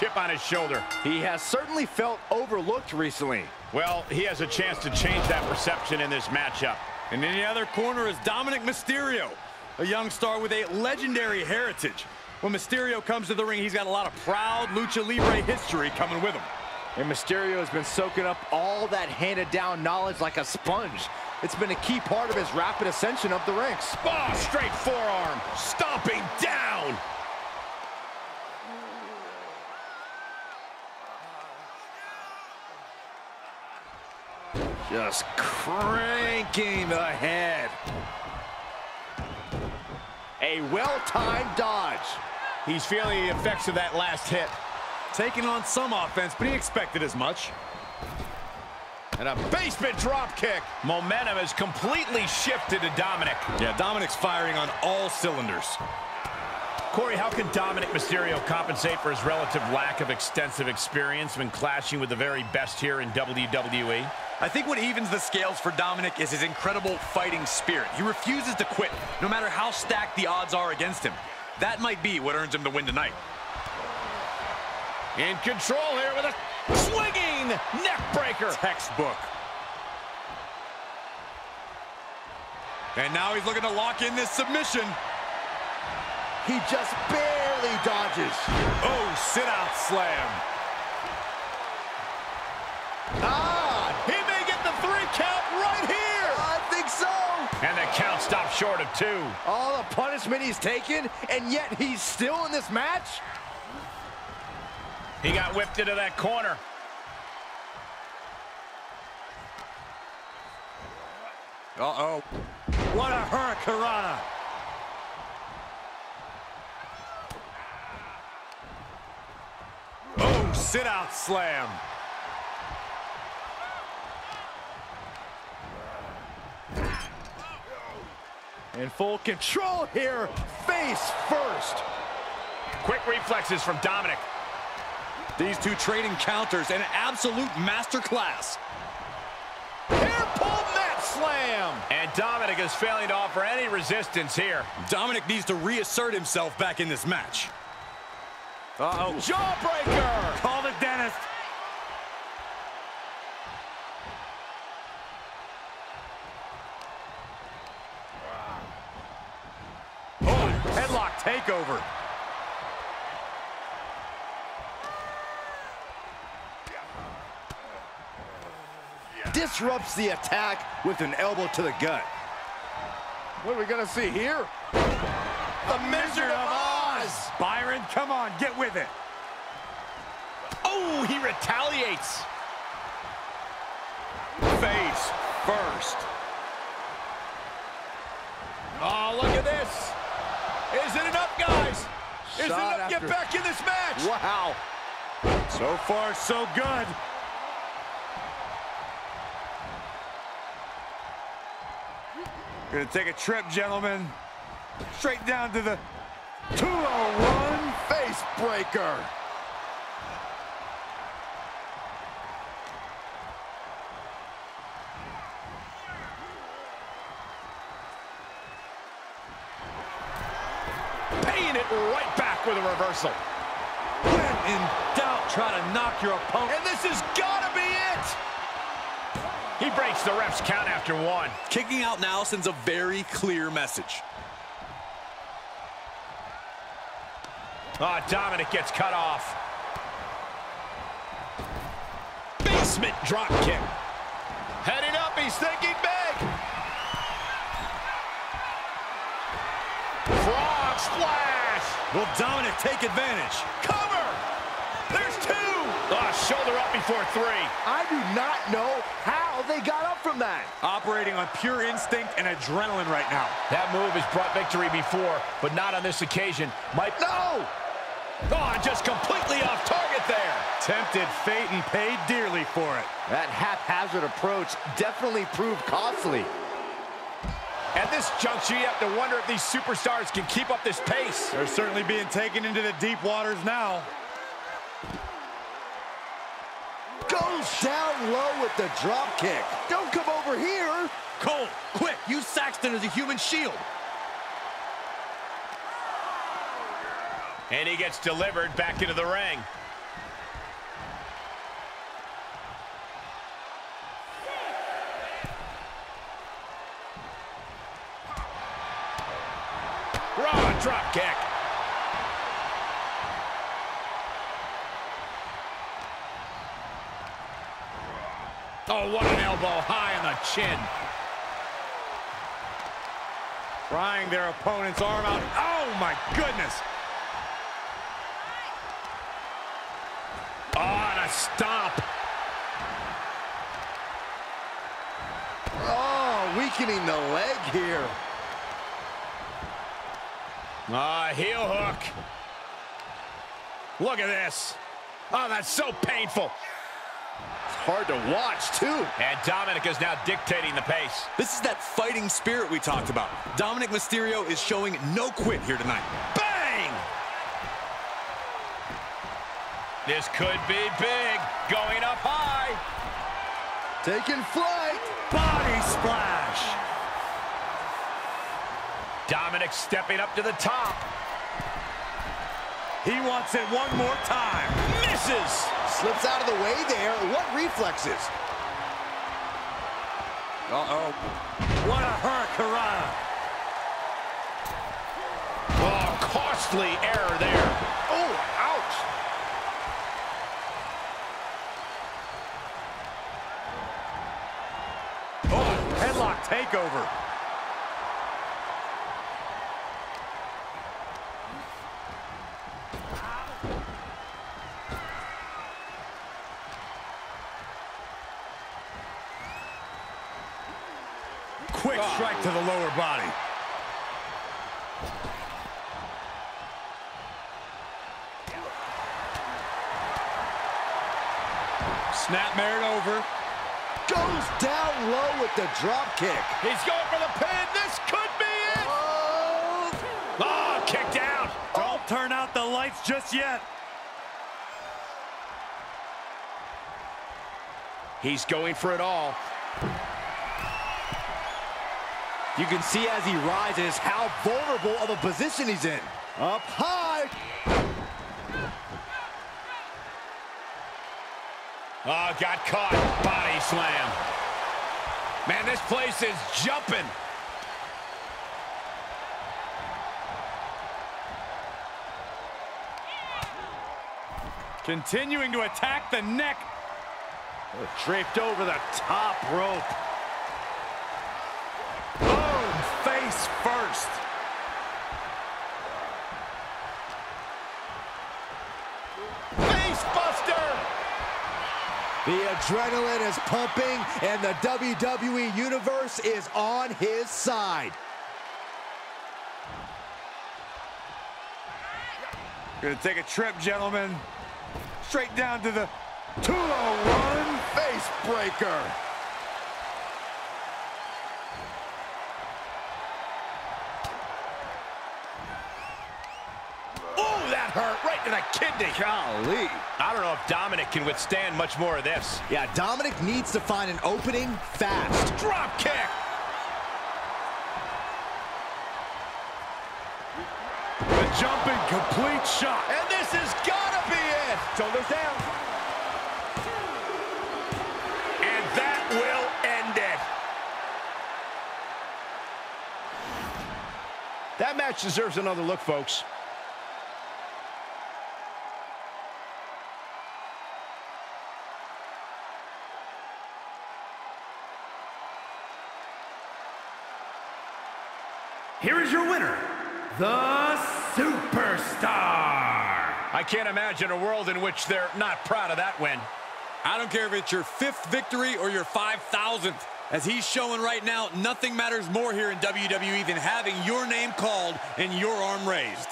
chip on his shoulder. He has certainly felt overlooked recently. Well, he has a chance to change that perception in this matchup. And in the other corner is Dominik Mysterio, a young star with a legendary heritage. When Mysterio comes to the ring, he's got a lot of proud Lucha Libre history coming with him. And Mysterio has been soaking up all that handed down knowledge like a sponge. It's been a key part of his rapid ascension up the ranks. Oh, straight forearm, stomping down. Just cranking ahead. A well-timed dodge. He's feeling the effects of that last hit. Taking on some offense, but he expected as much. And a basement drop kick. Momentum has completely shifted to Dominik. Yeah, Dominik's firing on all cylinders. Corey, how can Dominik Mysterio compensate for his relative lack of extensive experience when clashing with the very best here in WWE? I think what evens the scales for Dominik is his incredible fighting spirit. He refuses to quit, no matter how stacked the odds are against him. That might be what earns him the win tonight. In control here with a swinging neck breaker. Textbook. And now he's looking to lock in this submission. He just barely dodges. Oh, sit-out slam. Ah, He may get the three count right here. I think so. And the count stops short of two. All the punishment he's taken, and yet he's still in this match? He got whipped into that corner. Uh-oh. What a hurricanrana. Oh, sit-out slam. In full control here, face first. Quick reflexes from Dominik. These two trading counters, an absolute masterclass. Hair pull mat slam. And Dominik is failing to offer any resistance here. Dominik needs to reassert himself back in this match. Uh-oh. Jawbreaker. Call the dentist. Headlock takeover. Disrupts the attack with an elbow to the gut. What are we gonna see here? The Wizard of Oz. Byron, come on, get with it. Oh, he retaliates. Face first. Oh, look at this. Is it enough, guys? Is Shot enough to get back in this match? Wow. So far, so good. Gonna take a trip, gentlemen. Straight down to the 201. Face breaker. Paying it right back with a reversal. When in doubt, try to knock your opponent. And this has got to be it. He breaks the ref's count after one. Kicking out now sends a very clear message. Ah, oh, Dominik gets cut off. Basement drop kick. Heading up, he's thinking big. Frog splash. Will Dominik take advantage? Cover. There's two. Oh, shoulder up before three. I do not know how they got up from that. Operating on pure instinct and adrenaline right now. That move has brought victory before, but not on this occasion. Mike, No! oh, just completely off target there. Tempted fate and paid dearly for it. That haphazard approach definitely proved costly. At this juncture, you have to wonder if these superstars can keep up this pace. They're certainly being taken into the deep waters now. Goes down low with the drop kick. Don't come over here. Cole, quick, use Saxton as a human shield. And he gets delivered back into the ring. Drop kick. Oh, what an elbow high on the chin. Prying their opponent's arm out. Oh, my goodness. Oh, a stomp. Oh, weakening the leg here. Ah, heel hook. Look at this. Oh, that's so painful. It's hard to watch, too. And Dominik is now dictating the pace. This is that fighting spirit we talked about. Dominik Mysterio is showing no quit here tonight. Bang! This could be big. Going up high. Taking flight. Body splash. Dominik stepping up to the top. He wants it one more time. Misses. Slips out of the way there. What reflexes? Uh-oh. What a hurricanrana. Oh, costly error there. Oh, ouch. Oh, headlock takeover. Quick strike to the lower body. Snap Merritt over. Goes down low with the drop kick. He's going for the pin. This could be it. Oh, ah, Oh, kick down. Don't turn out the lights just yet. He's going for it all. You can see as he rises how vulnerable of a position he's in. Up high. Oh, got caught. Body slam. Man, this place is jumping. Continuing to attack the neck. Draped over the top rope. Boom! Face first. Face buster. The adrenaline is pumping, and the WWE Universe is on his side. Gonna take a trip, gentlemen. Straight down to the 201 Face breaker. That hurt right to the kidney. Golly. I don't know if Dominik can withstand much more of this. Yeah, Dominik needs to find an opening fast. Drop kick. The jumping complete shot. And this has got to be it. Shoulders down. And that will end it. That match deserves another look, folks. Here is your winner, the Superstar. I can't imagine a world in which they're not proud of that win. I don't care if it's your fifth victory or your 5,000th. As he's showing right now, nothing matters more here in WWE than having your name called and your arm raised.